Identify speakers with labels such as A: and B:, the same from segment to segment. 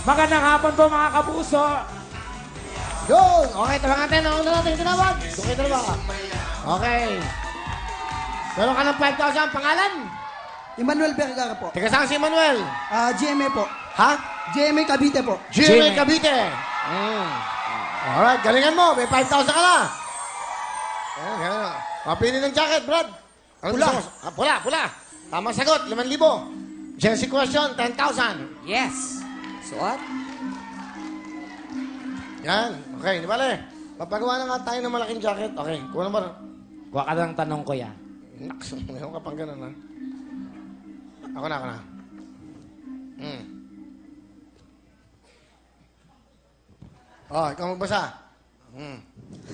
A: Magandang hapon po mga kapuso.
B: Yun! Okay, tabangan natin. Ano na natin tinawag? Okay, dalawa ka. Okay. Meron ka ng 5,000 pangalan?
C: Emmanuel Vergara po.
B: Teka saan si Manuel?
C: Ah, GMA po.
B: Ha?
C: GMA Cavite po.
B: GMA
A: GMA.
B: Cavite. Mm. Alright, galingan mo. May 5,000 ka na. Ayan, ayan. Mapili ng jacket, Brad. Ano
C: Pula.
B: gusto mo? Ah, pula, pula. Tamang sagot, 5,000. Jesse question, 10,000.
D: Yes. Suot?
B: Yan. Okay, di bale. Papagawa na nga tayo ng malaking jacket. Okay, kuha na ba?
A: Kuha ka ng tanong ko yan.
B: Naks, ngayon ka pang ganun, ha? Ako na, ako na. Hmm. Oh, ikaw magbasa. Hmm.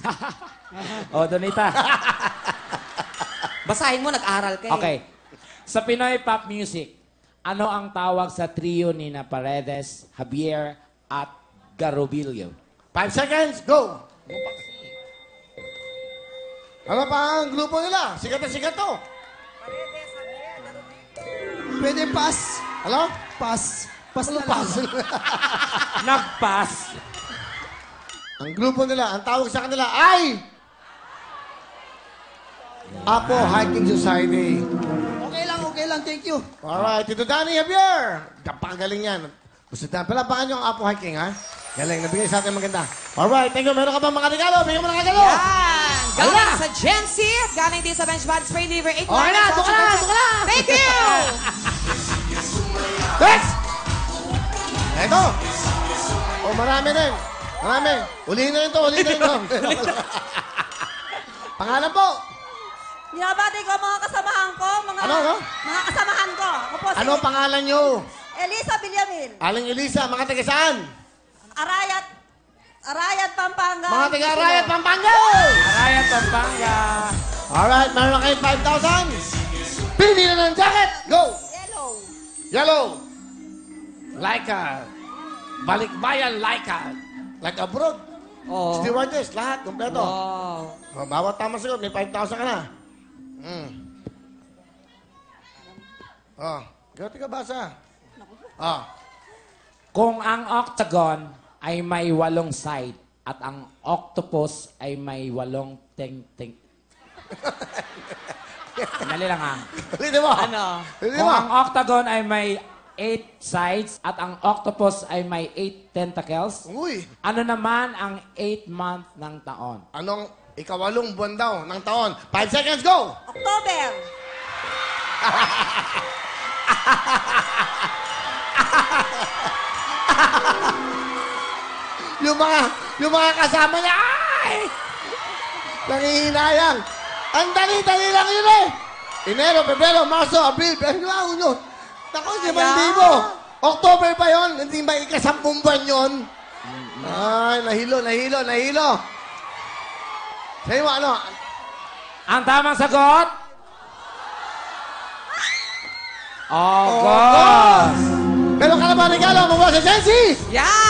A: O, Donita.
D: Basahin mo, nag-aral ka eh.
A: Okay. Sa Pinoy pop music, ano ang tawag sa trio ni na Paredes, Javier, at Garobillo?
B: Five seconds, go! Ano pa ang grupo nila? Sikat na sikat to.
C: Pwede pass.
B: Ano?
C: Pass. Pass na
B: pa?
C: lang.
A: Nagpas.
B: ang grupo nila, ang tawag sa kanila ay... Apo Hiking Society.
C: Okay lang. Thank you.
B: Alright, Tito Danny Javier. Napakagaling yan. Gusto na, palapakan niyo ang Apo Hiking, ha? Galing, nabigay sa atin maganda. Alright, thank you. Meron ka pa mga regalo? Bigyan mo ng regalo.
D: Yan! Galing
B: Wala.
D: sa Gen Z, galing din sa Bench Body Spray Liver 8
B: Okay na, doon ka na, doon ka na.
D: Thank you!
B: Next! Ito. Oh, marami rin. Marami. Ulihin na rin to, ulihin na rin to. Pangalan po.
E: Binabati ko mga kasamahan ko, mga
B: Ano, ano?
E: mga kasamahan ko. Ako po si
B: Ano ang pangalan nyo?
E: Elisa Villamil,
B: Aling Elisa, mga taga saan?
E: Arayat, Arayat, Pampanga.
B: Mga taga Arayat, Pampanga!
A: Araya, Pampanga.
B: Alright, meron na kayo 5,000. Pili na ng jacket. Go!
E: Yellow.
B: Yellow.
A: Laika. Balikbayan Laika.
B: Like abroad.
D: Oh.
B: Stewardess, lahat, kompleto.
D: Wow.
B: Oh, bawat tama sagot, may 5,000 ka na. Mm. Oh, gati ka basa. Oh,
A: Kung ang octagon ay may walong side at ang octopus ay may walong ting-ting. Dali lang ha.
B: ulitin mo.
D: Ano?
B: Ulitin
A: Kung
B: mo.
A: ang octagon ay may eight sides at ang octopus ay may eight tentacles,
B: Uy,
A: ano naman ang eight month ng taon?
B: anong ikawalong buwan daw ng taon? 5 seconds, go!
E: October.
B: Yung mga, yung mga kasama niya, ay! Nangihinayang. Ang dali-dali lang yun eh. Enero, Pebrero, Marso, Abril, Pebrero, Uno. Naku, si Maldivo. October pa yon, hindi ba ikasampung buwan yun? Ay, nahilo, nahilo, nahilo. Sa'yo, ano?
A: Ang tamang sagot?
B: Oh,
A: August!
B: Meron ka na ba regalo mula sa Sensi?
D: Yan!